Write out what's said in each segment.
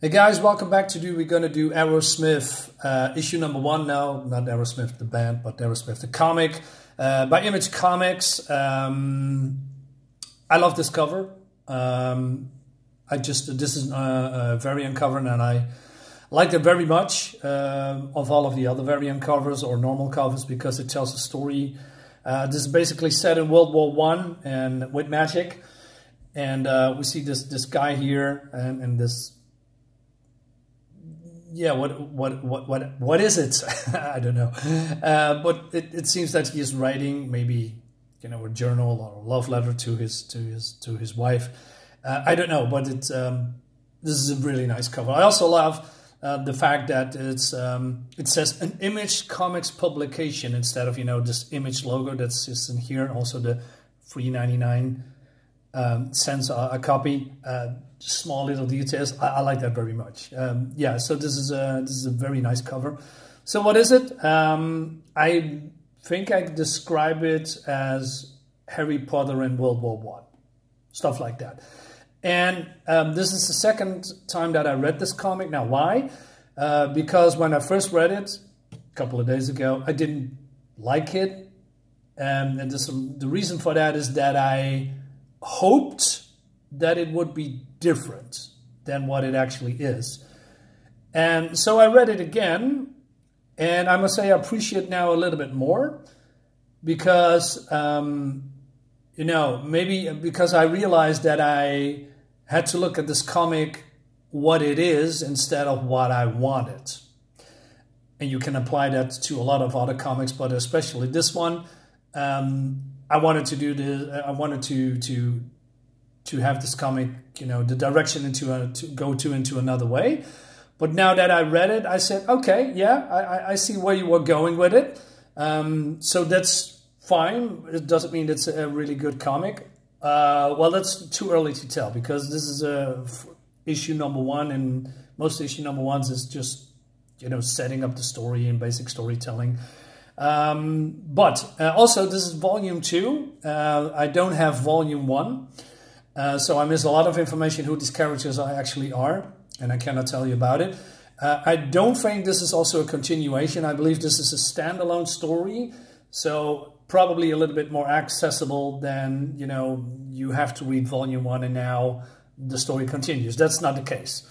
Hey guys, welcome back to do. We're going to do Arrowsmith uh, issue number one now. Not Aerosmith the band, but Arrowsmith the comic uh, by Image Comics. Um, I love this cover. Um, I just this is a, a variant cover, and I liked it very much uh, of all of the other variant covers or normal covers because it tells a story. Uh, this is basically set in World War One and with magic, and uh, we see this this guy here and, and this yeah, what what what what what is it? I don't know, uh, but it, it seems that he is writing maybe you know a journal or a love letter to his to his to his wife. Uh, I don't know, but it's um, this is a really nice cover. I also love uh, the fact that it's um, it says an Image Comics publication instead of you know this Image logo that's just in here. Also the 399 um, cents a, a copy. Uh, small little details. I, I like that very much. Um, yeah, so this is a this is a very nice cover. So what is it? Um, I think I describe it as Harry Potter and World War One, stuff like that. And um, this is the second time that I read this comic. Now, why? Uh, because when I first read it a couple of days ago, I didn't like it. Um, and this, the reason for that is that I hoped that it would be different than what it actually is. And so I read it again, and I must say I appreciate now a little bit more because, um, you know, maybe because I realized that I had to look at this comic what it is instead of what I wanted. And you can apply that to a lot of other comics, but especially this one. Um, I wanted to do the. I wanted to to to have this comic, you know, the direction into a, to go to into another way. But now that I read it, I said, okay, yeah, I, I see where you were going with it. Um, so that's fine. It doesn't mean it's a really good comic. Uh, well, that's too early to tell because this is a issue number one, and most issue number ones is just you know setting up the story and basic storytelling. Um, but uh, also, this is volume two. Uh, I don't have volume one. Uh, so I miss a lot of information who these characters actually are, and I cannot tell you about it. Uh, I don't think this is also a continuation. I believe this is a standalone story, so probably a little bit more accessible than, you know, you have to read volume one and now the story continues. That's not the case.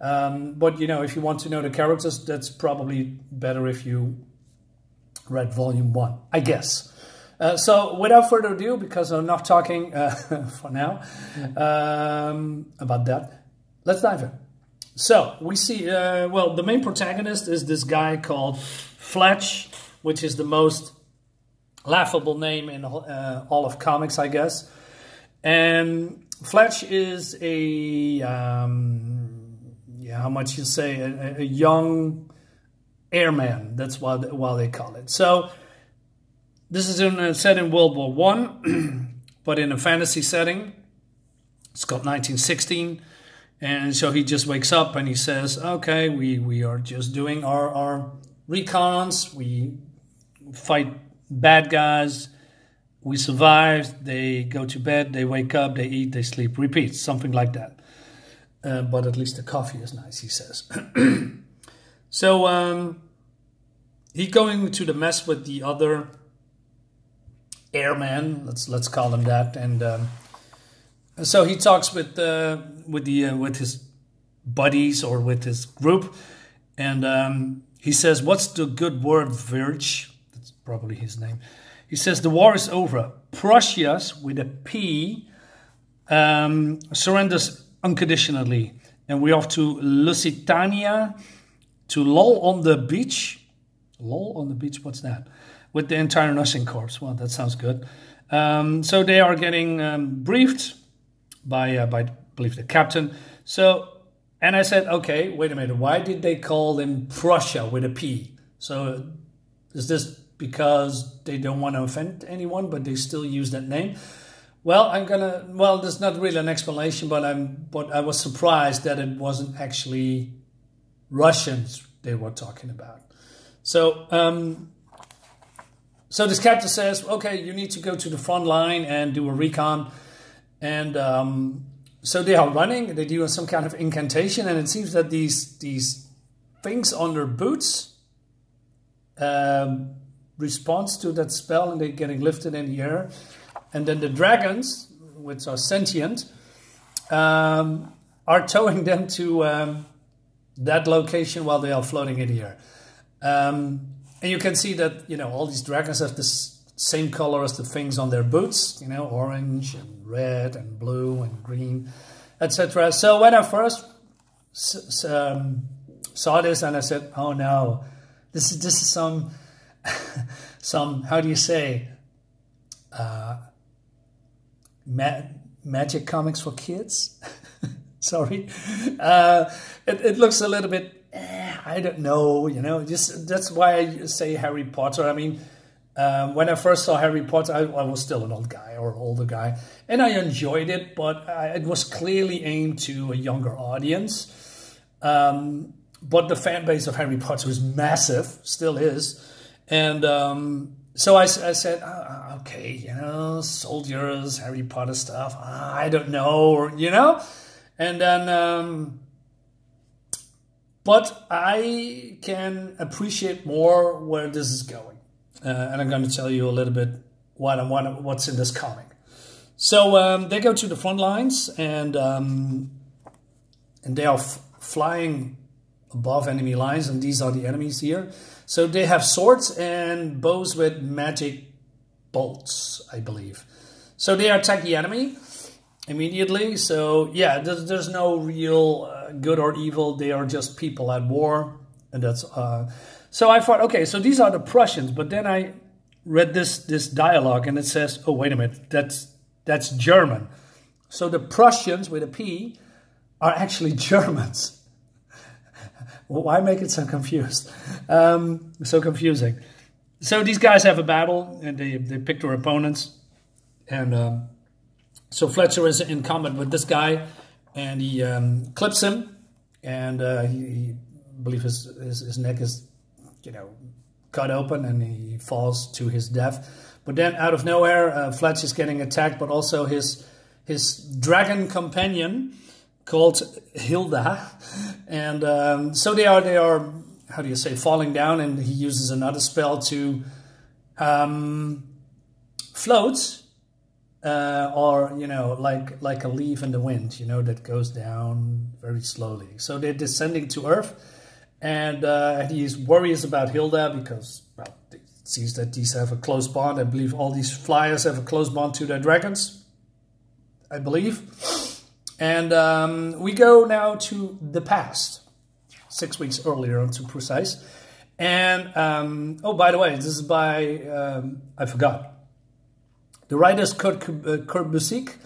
Um, but, you know, if you want to know the characters, that's probably better if you read volume one, I guess. Uh, so without further ado, because I'm not talking uh, for now um, about that, let's dive in. So we see, uh, well, the main protagonist is this guy called Fletch, which is the most laughable name in uh, all of comics, I guess. And Fletch is a, um, yeah, how much you say, a, a young airman. That's what, what they call it. So this is in, uh, set in World War One, but in a fantasy setting. It's got 1916. And so he just wakes up and he says, okay, we, we are just doing our, our recons. We fight bad guys. We survive. They go to bed. They wake up. They eat. They sleep. Repeat. Something like that. Uh, but at least the coffee is nice, he says. so um, he's going to the mess with the other airman. Let's let's call him that. And um, so he talks with uh, with the uh, with his buddies or with his group, and um, he says, "What's the good word, Virch?" That's probably his name. He says, "The war is over. Prussia, with a P, um, surrenders unconditionally, and we're off to Lusitania to loll on the beach." Loll on the beach. What's that? With the entire nursing corps. Well, that sounds good. Um, so they are getting um, briefed by, uh, by, I believe, the captain. So, and I said, okay, wait a minute. Why did they call them Prussia with a P? So, is this because they don't want to offend anyone, but they still use that name? Well, I'm gonna. Well, there's not really an explanation, but I'm. But I was surprised that it wasn't actually Russians they were talking about. So um, so this captain says, okay, you need to go to the front line and do a recon. And um, so they are running. They do some kind of incantation, and it seems that these these things on their boots um, responds to that spell, and they're getting lifted in the air. And then the dragons, which are sentient, um, are towing them to um, that location while they are floating in the air. Um, and you can see that you know all these dragons have this same color as the things on their boots, you know, orange and red and blue and green, etc. So when I first um, saw this and I said, "Oh no, this is this is some some how do you say uh, ma magic comics for kids?" Sorry, uh, it, it looks a little bit. I don't know, you know. Just that's why I say Harry Potter. I mean um, when I first saw Harry Potter, I, I, was still an old guy or older guy, and I enjoyed it, but I, it was clearly aimed to a younger audience. Um, but the fan base of Harry Potter is massive, still is, and um, so I, I said, oh, okay, you know, soldiers, Harry Potter stuff, I don't know, or, you know, and then. But I can appreciate more where this is going uh, and I'm going to tell you a little bit what, what what's in this comic. So um, they go to the front lines, and um, and they are flying above enemy lines, and these are the enemies here. So they have swords and bows with magic bolts, I believe. So they attack the enemy immediately. So yeah, there's, there's no real uh, good or evil. They are just people at war, and that's. Uh, so I thought, okay, so these are the Prussians, but then I read this this dialogue and it says, oh wait a minute, that's that's German. So the Prussians with a P are actually Germans. Why make it so confused? Um, so confusing. So these guys have a battle and they, they pick their opponents. And um, so Fletcher is in combat with this guy and he um, clips him. And uh, he, he believe his, his, his neck is you know, cut open and he falls to his death. But then out of nowhere, uh, is getting attacked, but also his his dragon companion called Hilda, and um, so they are they are how do you say falling down, and he uses another spell to um, float, uh, or you know like like a leaf in the wind, you know that goes down very slowly. So they're descending to Earth and uh, he's worries about Hilda because, well, it seems that these have a close bond. I believe all these flyers have a close bond to their dragons, I believe. And um, we go now to the past, six weeks earlier, on to precise. And, um, oh, by the way, this is by, um, I forgot. The writer is Kurt, uh, Kurt Busiek,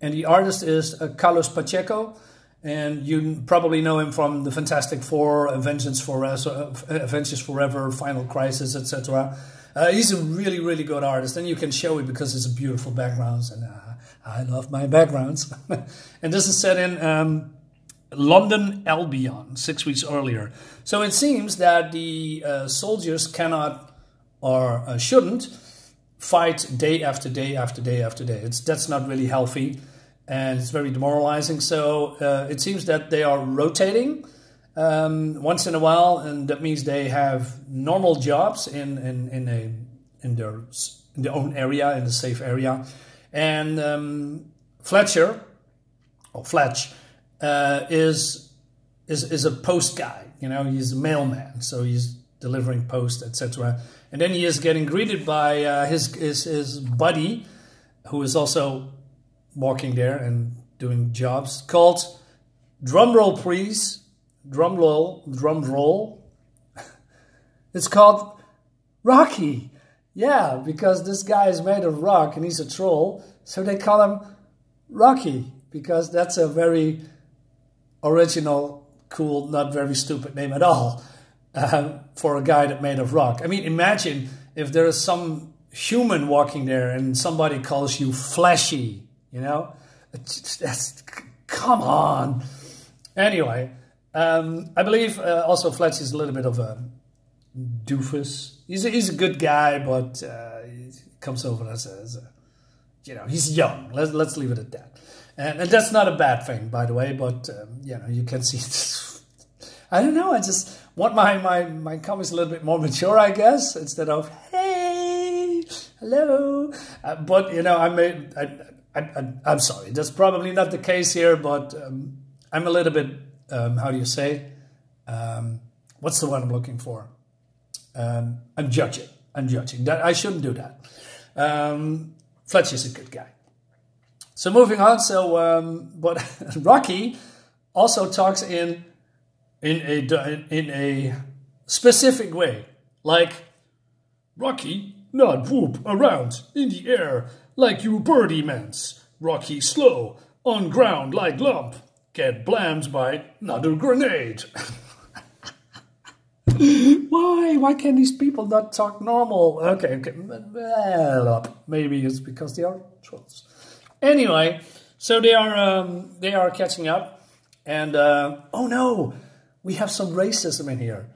and the artist is uh, Carlos Pacheco and you probably know him from the Fantastic Four, Avengers Forever, Avengers Forever, Final Crisis, etc. Uh, he's a really, really good artist, and you can show it because it's a beautiful backgrounds, and uh, I love my backgrounds. and this is set in um, London, Albion, six weeks earlier. So it seems that the uh, soldiers cannot or uh, shouldn't fight day after day after day after day. It's that's not really healthy and it's very demoralizing. So uh, it seems that they are rotating um, once in a while, and that means they have normal jobs in in in a in their in their own area in the safe area, and um, Fletcher or Fletch uh, is is is a post guy. You know, he's a mailman, so he's delivering post, etc. And then he is getting greeted by uh, his, his his buddy, who is also walking there and doing jobs called drum roll please. Drum roll drum roll. It's called rocky. Yeah because this guy is made of rock and he's a troll so they call him rocky because that's a very original cool not very stupid name at all uh, for a guy that made of rock i mean imagine if there is some human walking there and somebody calls you fleshy you know, that's come on. Anyway, um, I believe uh, also Fletch is a little bit of a doofus. He's a, he's a good guy, but uh, he comes over as a, as a, you know, he's young. Let's let's leave it at that. and, and, that's not a bad thing, by the way. But um, you know, you can see. I don't know. I just want my my my comments a little bit more mature, I guess, instead of hey, hello. Uh, but you know, I made. I, I, I, am sorry. That's probably not the case here, but um, I'm a little bit. Um, how do you say? Um, what's the word I'm looking for? Um, I'm judging. I'm judging. That I shouldn't do that. Um, Fletch is a good guy. So moving on. So, um, but Rocky also talks in in a in a specific way, like Rocky not whoop around in the air like you birdie mans. Rocky slow on ground like lump. Get blammed by another grenade. Why? Why can these people not talk normal? Okay, okay. well Maybe it's because they are trolls. Anyway, so they are um, they are catching up, and uh, oh no, we have some racism in here.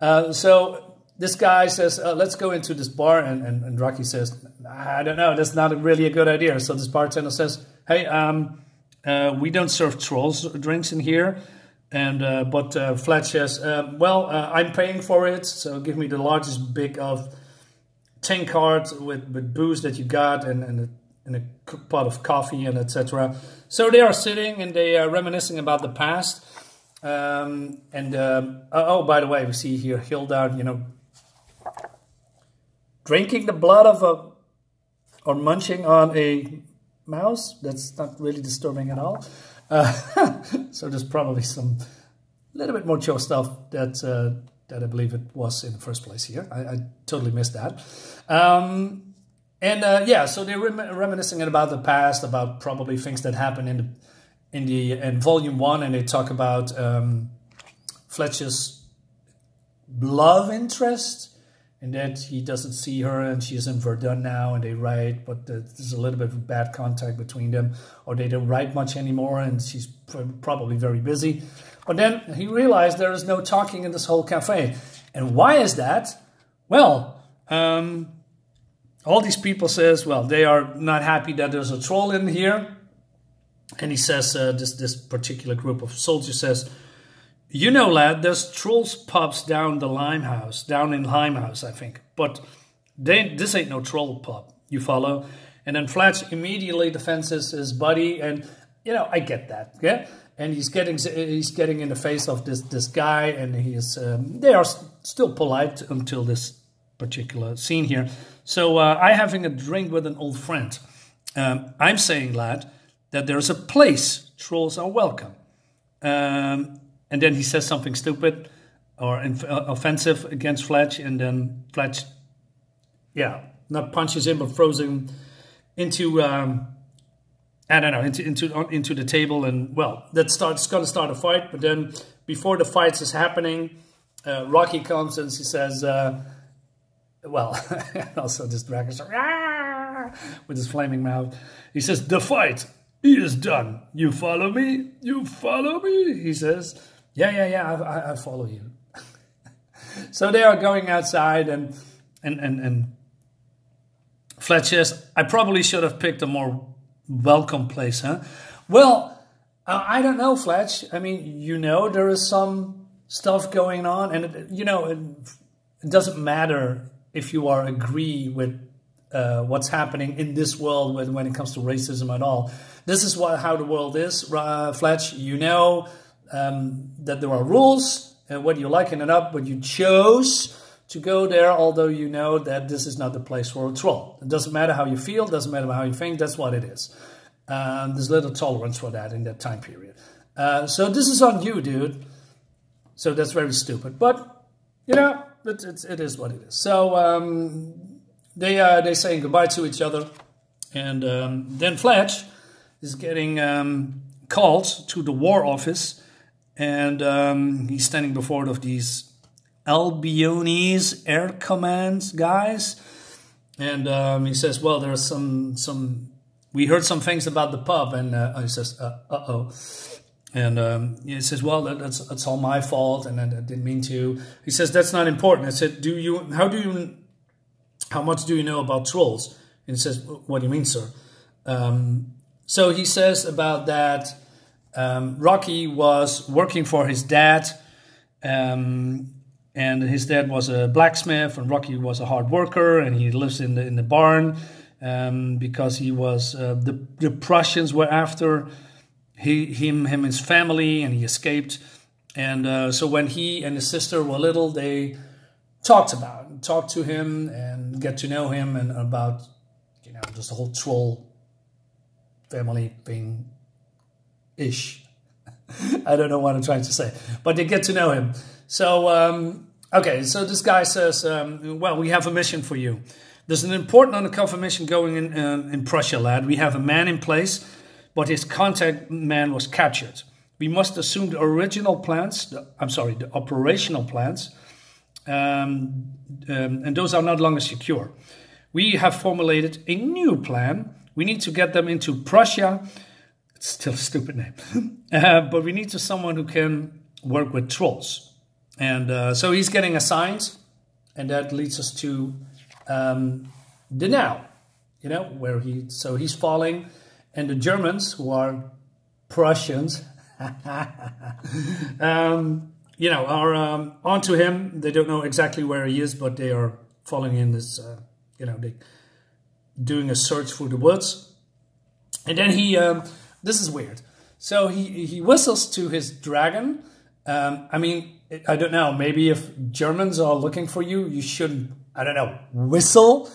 Uh, so this guy says, uh, let's go into this bar. And, and, and, Rocky says, I don't know, that's not really a good idea. So this bartender says, hey, um, uh, we don't serve trolls drinks in here. And uh, But uh, Fletch says, uh, well, I'm paying for it. So give me the largest big of tankard with, with booze that you got and, and, a, and a pot of coffee and etc. So they are sitting and they are reminiscing about the past. Um, and um, oh, oh, by the way, we see here Hilda, you know, drinking the blood of a or munching on a mouse. That's not really disturbing at all. Uh, so there's probably some little bit more chill stuff that uh, that I believe it was in the first place here. I, I totally missed that. Um, and uh, yeah, so they're rem reminiscing about the past, about probably things that happened in the in the in volume one, and they talk about um, Fletcher's love interest and that he doesn't see her and she's in Verdun now and they write, but there's a little bit of bad contact between them, or they don't write much anymore and she's probably very busy. But then he realized there is no talking in this whole cafe. And why is that? Well, um, all these people says, well, they are not happy that there's a troll in here. And he says, uh, this, this particular group of soldiers says, you know, lad, there's trolls pubs down the Limehouse, down in Limehouse, I think. But they, this ain't no troll pub, you follow? And then Fletch immediately defends his, his buddy, and, you know, I get that, yeah? And he's getting he's getting in the face of this this guy, and he is um, they are still polite until this particular scene here. So uh, I having a drink with an old friend. Um, I'm saying, lad, that there's a place trolls are welcome. Um, and then he says something stupid or uh, offensive against Fletch, and then Fletch, yeah, not punches him, but throws him into um, I don't know into into into the table, and well, that starts to start a fight. But then before the fight is happening, uh, Rocky comes and he says, uh, well, also this dragon with his flaming mouth. He says, "The fight." Is done. You follow me? You follow me? He says. Yeah, yeah, yeah, I, I follow you. so they are going outside and, and, and, and Fletch says, I probably should have picked a more welcome place, huh? Well, uh, I don't know, Fletch. I mean, you know, there is some stuff going on, and it, you know, it, it, doesn't matter if you are agree with uh, what's happening in this world when, when it comes to racism at all. This is what how the world is, uh, Fletch. You know, um, that there are rules, and whether you liken it up, but you chose to go there, although you know that this is not the place for a troll. It doesn't matter how you feel, doesn't matter how you think, that's what it is. Um, there's little tolerance for that in that time period. Uh, so this is on you, dude. So that's very stupid. But, you know, it, it, it is what it is. So um, they, uh, they saying goodbye to each other. And um, then Fletch is getting um, called to the war office and um, he's standing before of these Albionese Air Command guys, and um, he says, "Well, there's some some. We heard some things about the pub," and uh, he says, "Uh, oh." And um, he says, "Well, that, that's that's all my fault, and I, I didn't mean to." He says, "That's not important." I said, "Do you? How do you? How much do you know about trolls?" And he says, "What do you mean, sir?" Um, so he says about that um, Rocky was working for his dad, um, and his dad was a blacksmith, and Rocky was a hard worker, and he lives in the in the barn um, because he was uh, the the Prussians were after he him him his family, and he escaped. And uh, so when he and his sister were little, they talked about talked to him and get to know him and about you know just the whole troll family thing ish. I don't know what I'm trying to say, but they get to know him. So, um, okay, so this guy says, um, well, we have a mission for you. There's an important undercover mission going in, uh, in Prussia, lad. We have a man in place, but his contact man was captured. We must assume the original plans, the, I'm sorry, the operational plans, um, um, and those are not longer secure. We have formulated a new plan. We need to get them into Prussia It's still a stupid name. uh, but we need to someone who can work with trolls. And uh, so he's getting assigned, and that leads us to um, Now, you know, where he, so he's falling, and the Germans, who are Prussians, um, you know, are um, onto him. They don't know exactly where he is, but they are following in this, uh, you know, they doing a search through the woods. And then he, um, this is weird. So he, he whistles to his dragon. Um, I mean, I don't know. Maybe if Germans are looking for you, you shouldn't, I don't know, whistle,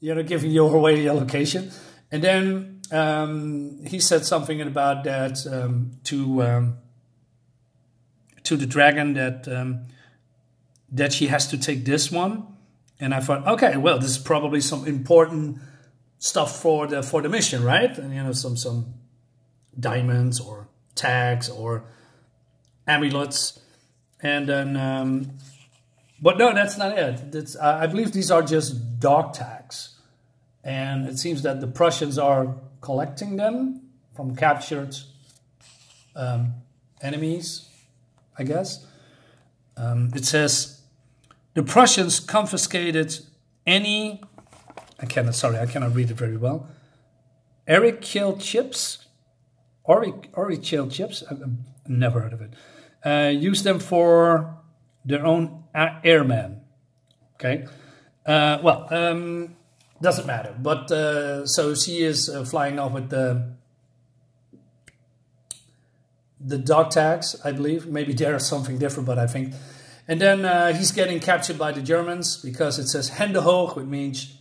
you know, giving you away your location. And then um, he said something about that um, to um, to the dragon that um, that she has to take this one. And I thought, okay, well, this is probably some important stuff for the for the mission, right? And you know, some some diamonds or tags or amulets. And then, um, but no, that's not it. That's, I believe these are just dog tags. And it seems that the Prussians are collecting them from captured um, enemies, I guess. Um, it says the Prussians confiscated any, I cannot, sorry, I cannot read it very well. Eric killed chips Ori, Orichel chips, I've never heard of it. Uh, use them for their own airmen. Okay. Uh, well, um, doesn't matter. But uh, so she is uh, flying off with the the dog tags, I believe. Maybe there is something different, but I think. And then uh, he's getting captured by the Germans because it says Hände hoch, which means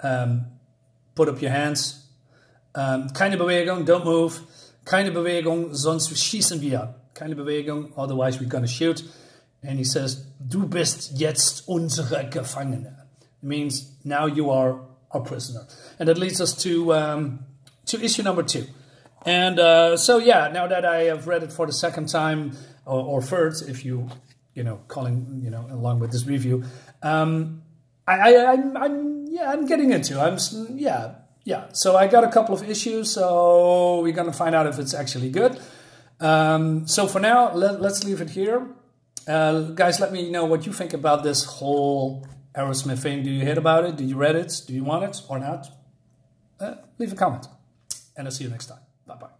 um, put up your hands. Um, keine Bewegung, don't move. Keine Bewegung, sonst schießen wir. Keine Bewegung, otherwise we're gonna shoot. And he says, du bist jetzt unsere Gefangene. Means now you are a prisoner. And that leads us to, um, to issue number two. And uh, so, yeah, now that I have read it for the second time, or, or third, if you, you know, calling, you know, along with this review, um, I, I, I'm, I'm, yeah, I'm getting into. I'm, yeah, yeah, so I got a couple of issues, so we're to find out if it's actually good. Um, so for now, let, us leave it here. Uh, guys, let me know what you think about this whole Arrowsmith thing. Do you hear about it? Do you read it? Do you want it or not? Uh, leave a comment. And I'll see you next time. Bye-bye.